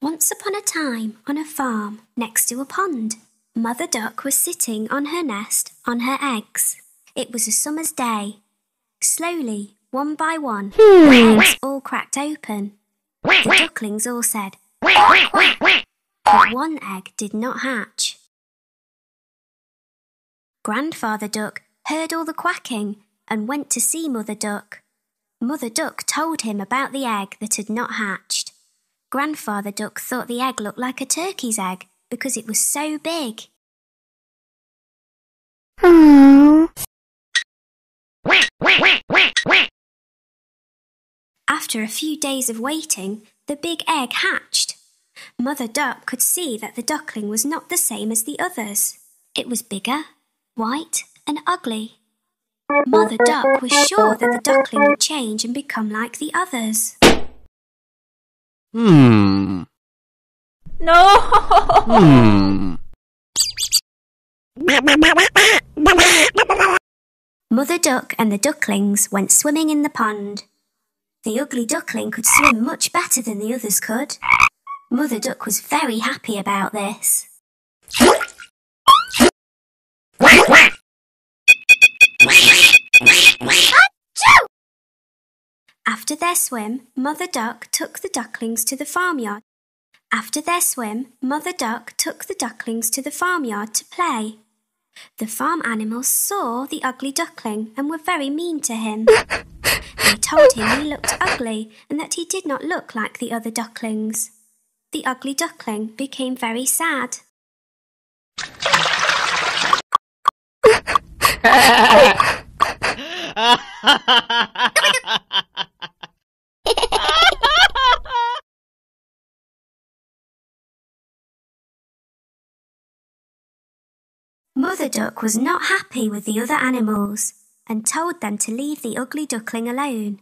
Once upon a time, on a farm next to a pond, Mother Duck was sitting on her nest on her eggs. It was a summer's day. Slowly, one by one, the eggs all cracked open. The ducklings all said, but one egg did not hatch. Grandfather Duck heard all the quacking and went to see Mother Duck. Mother Duck told him about the egg that had not hatched. Grandfather Duck thought the egg looked like a turkey's egg because it was so big. After a few days of waiting, the big egg hatched. Mother Duck could see that the duckling was not the same as the others. It was bigger, white, and ugly. Mother Duck was sure that the duckling would change and become like the others. Hmm. No! Hmm. Mother Duck and the ducklings went swimming in the pond. The ugly duckling could swim much better than the others could. Mother Duck was very happy about this. After their swim, Mother Duck took the ducklings to the farmyard. After their swim, Mother Duck took the ducklings to the farmyard to play. The farm animals saw the ugly duckling and were very mean to him. They told him he looked ugly and that he did not look like the other ducklings. The ugly duckling became very sad. Mother Duck was not happy with the other animals and told them to leave the ugly duckling alone.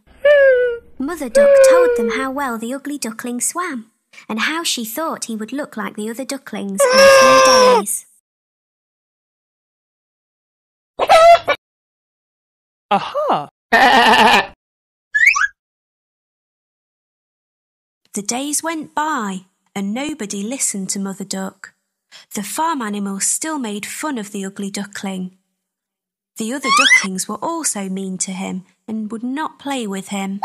Mother Duck told them how well the ugly duckling swam and how she thought he would look like the other ducklings in a few days. Aha! The days went by and nobody listened to Mother Duck. The farm animals still made fun of the ugly duckling. The other ducklings were also mean to him and would not play with him.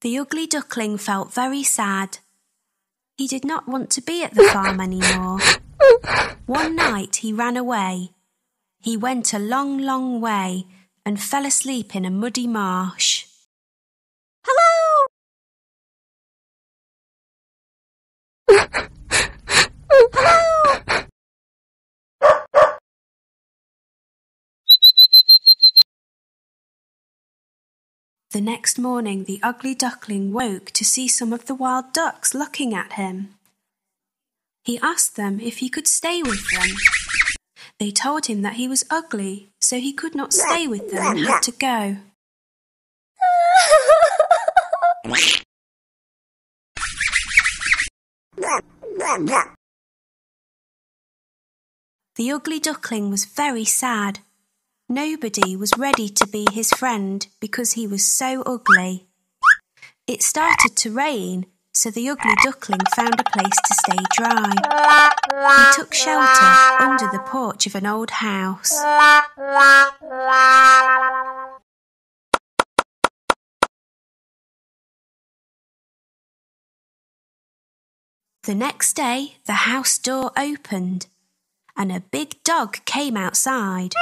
The ugly duckling felt very sad. He did not want to be at the farm anymore. One night he ran away. He went a long, long way and fell asleep in a muddy marsh. Hello! The next morning the ugly duckling woke to see some of the wild ducks looking at him. He asked them if he could stay with them. They told him that he was ugly, so he could not stay with them and had to go. The ugly duckling was very sad. Nobody was ready to be his friend because he was so ugly. It started to rain, so the ugly duckling found a place to stay dry. He took shelter under the porch of an old house. The next day, the house door opened and a big dog came outside.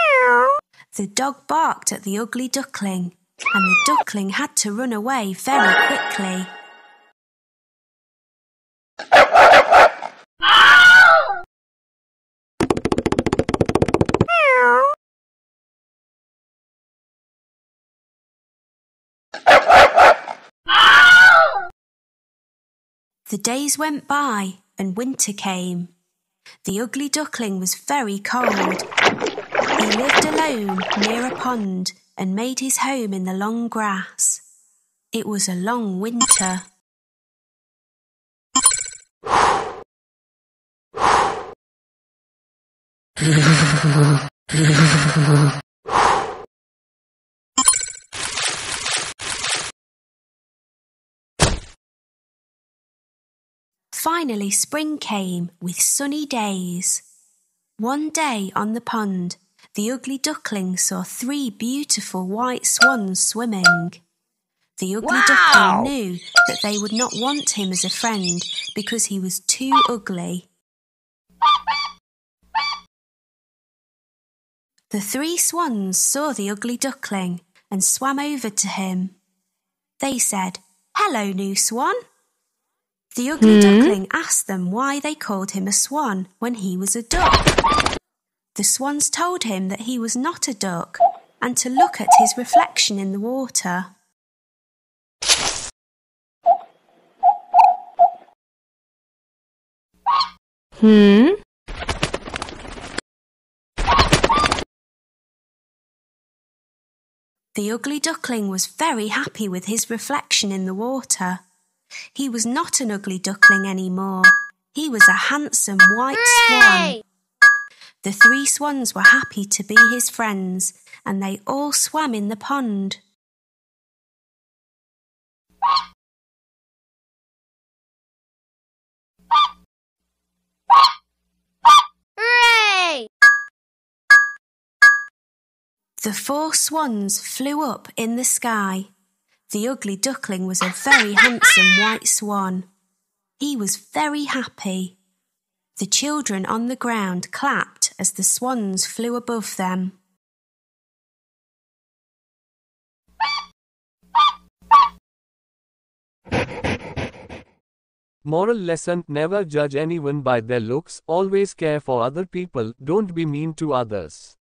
The dog barked at the ugly duckling, and the duckling had to run away very quickly. The days went by and winter came. The ugly duckling was very cold. He lived alone near a pond and made his home in the long grass. It was a long winter. Finally, spring came with sunny days. One day on the pond, the ugly duckling saw three beautiful white swans swimming. The ugly wow. duckling knew that they would not want him as a friend because he was too ugly. The three swans saw the ugly duckling and swam over to him. They said, Hello, new swan. The ugly mm. duckling asked them why they called him a swan when he was a duck. The swans told him that he was not a duck and to look at his reflection in the water. Hmm? The ugly duckling was very happy with his reflection in the water. He was not an ugly duckling any more. He was a handsome white Hooray! swan. The three swans were happy to be his friends, and they all swam in the pond. Hooray! The four swans flew up in the sky. The ugly duckling was a very handsome white swan. He was very happy. The children on the ground clapped as the swans flew above them. Moral lesson Never judge anyone by their looks, always care for other people, don't be mean to others.